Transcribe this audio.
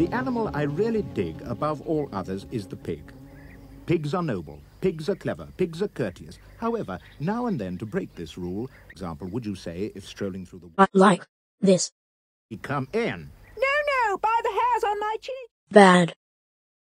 The animal I really dig above all others is the pig. Pigs are noble, pigs are clever, pigs are courteous. However, now and then to break this rule, example, would you say if strolling through the... I like this. Come in. No, no, by the hairs on my cheek. Bad.